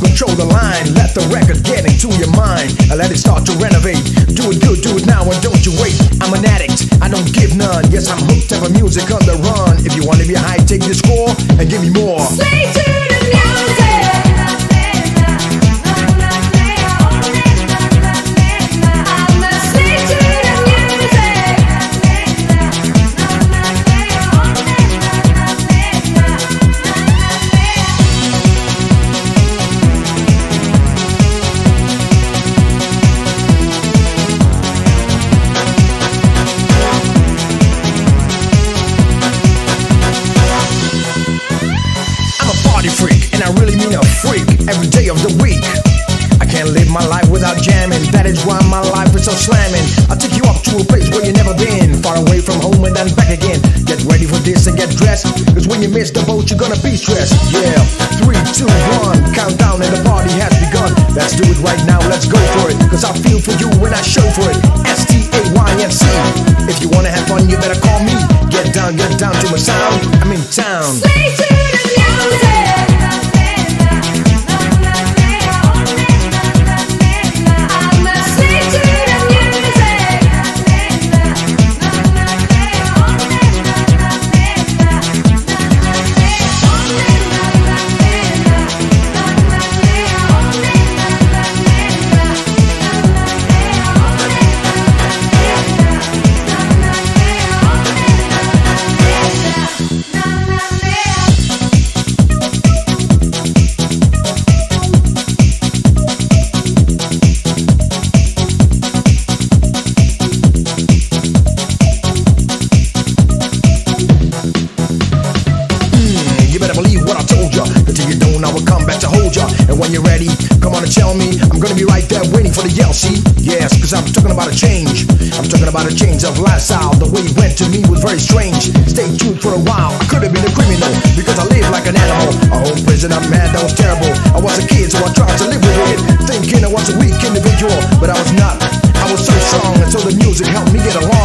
control the line. Let the record get into your mind. And let it start to renovate. Do it good, do it now, and don't you wait. I'm an addict, I don't give none. Yes, I'm hooked up on music on the run. If you wanna be high, take this score and give me more. Stay tuned! Every day of the week. I can't live my life without jamming, that is why my life is so slamming. I'll take you up to a place where you never been, far away from home and then back again. Get ready for this and get dressed, cause when you miss the boat, you're gonna be stressed. Yeah, three, two, one, countdown, and the party has begun. Let's do it right now, let's go for it, cause I feel for you when I show for it. S T A Y N C. If you wanna have fun, you better call me. Get down, get down to my sound, I'm in town. Ya. And when you're ready, come on and tell me. I'm gonna be right there waiting for the yell, see? Yes, cause I'm talking about a change. I'm talking about a change of lifestyle. The way it went to me was very strange. Stay tuned for a while. I could have been a criminal because I live like an animal. A home prison, I'm mad, that was terrible. I was a kid, so I tried to live with it. Thinking I was a weak individual, but I was not. I was so strong, and so the music helped me get along.